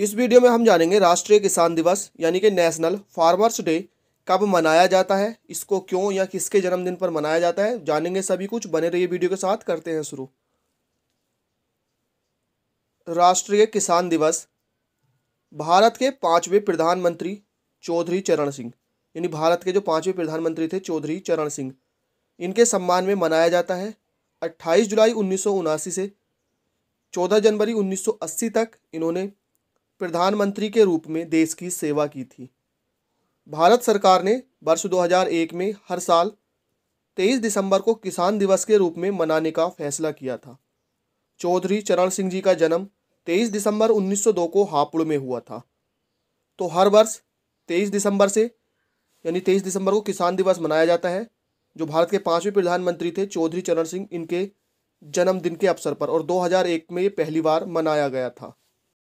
इस वीडियो में हम जानेंगे राष्ट्रीय किसान दिवस, यानी कि नेशनल फार्मर्स डे, कब मनाया जाता है, इसको क्यों या किसके जन्मदिन पर मनाया जाता है, जानेंगे सभी कुछ। बने रहिए वीडियो के साथ, करते हैं शुरू। राष्ट्रीय किसान दिवस, भारत के पाँचवें प्रधानमंत्री चौधरी चरण सिंह, यानी भारत के जो पाँचवें प्रधानमंत्री थे चौधरी चरण सिंह, इनके सम्मान में मनाया जाता है। 28 जुलाई उन्नीस सौ उनासी से 14 जनवरी 1980 तक इन्होंने प्रधानमंत्री के रूप में देश की सेवा की थी। भारत सरकार ने वर्ष 2001 में हर साल 23 दिसंबर को किसान दिवस के रूप में मनाने का फैसला किया था। चौधरी चरण सिंह जी का जन्म 23 दिसंबर 1902 को हापुड़ में हुआ था। तो हर वर्ष 23 दिसंबर से, यानी 23 दिसंबर को किसान दिवस मनाया जाता है, जो भारत के पाँचवें प्रधानमंत्री थे चौधरी चरण सिंह, इनके जन्मदिन के अवसर पर, और 2001 में ये पहली बार मनाया गया था।